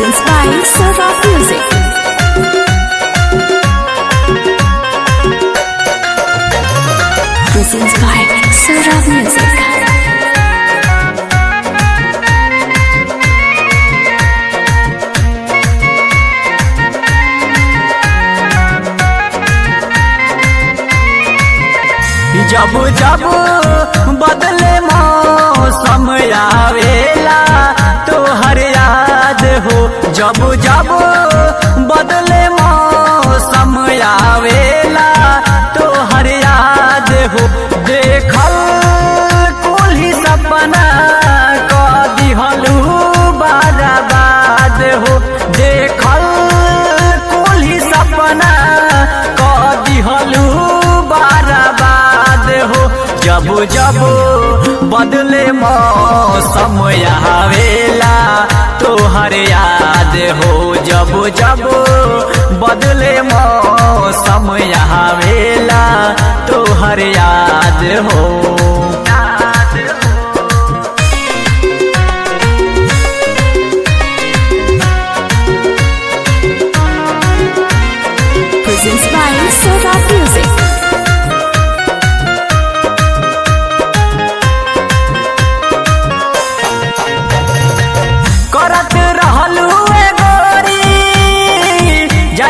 by Sarah Music. Presents by Sarah Music. जब जब बदले जब जब बदले मौसम आवेला तो हर याद हो। देखल कुल ही सपना क दिहलू बर्बाद हो। देखल कुल ही सपना क दिहलू बर्बाद हो। जब जब बदले मौसम आवेला तो हर याद हो जब जब बदले मौसम यहाँ वेला तोहर याद हो।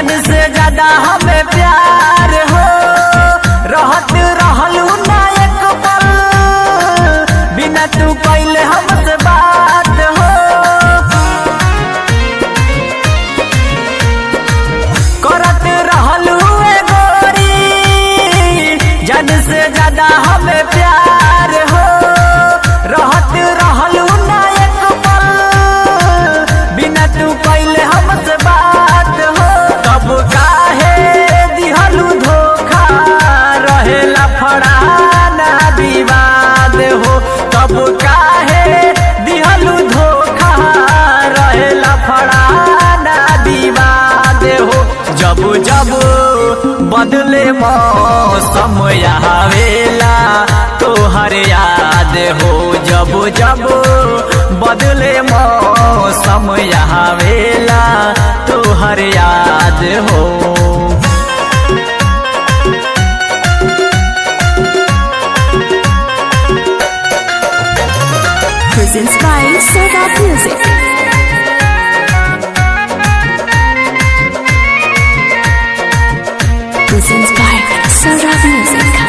जन से ज़्यादा हमें प्यार हो। रहत रहलू ना एक पल। बिना तू कैले हमसे से ज़्यादा हमें जब जब बदले मौसम आवेला तो हर याद हो जब जब बदले मौसम आवेला तो हर याद हो Presents by Sarah Music. Presents by Sarah Music.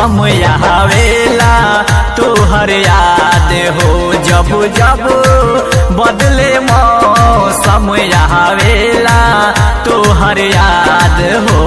मौसम आवेला तुहर हर याद हो जब जब बदले मौसम आवेला तुहर हर याद हो।